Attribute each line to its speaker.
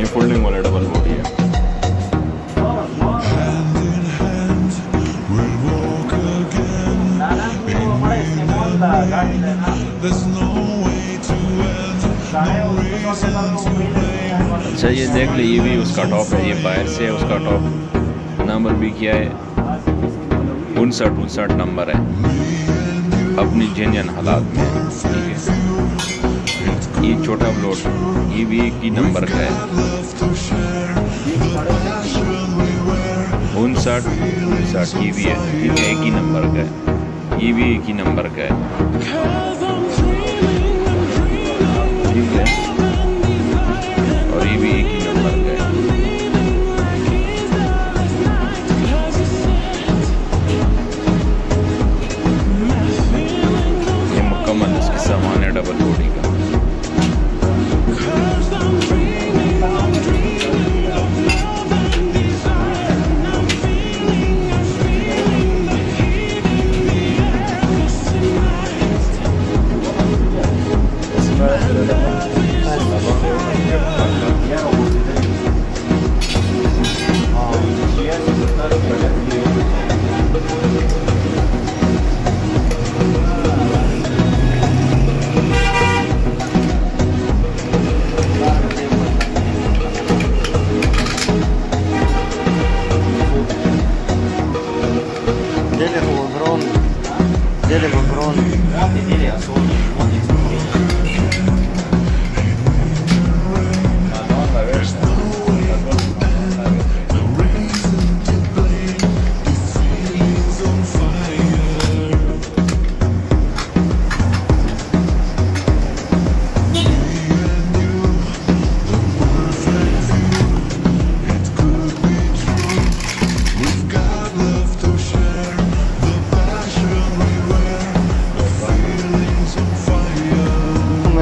Speaker 1: ये फोल्डिंग वाला double body है अच्छा ये देख ली, ये भी उसका टॉप है, ये बाहर से है, उसका टॉप नंबर भी किया है? उनसठ उनसठ नंबर है। अपनी जेन्यन हालात में, ठीक है। छोटा प्लॉट ये भी एक ही नंबर का है। उनसठ उनसठ ये भी है, ये एक ही नंबर का है। ये भी एक ही नंबर का है। ठीक है? और ये भी एक ही नंबर का है। ये मुकम्मल इसके सामान है डबल बॉडी का।
Speaker 2: Делегу в Делегу в Делегу в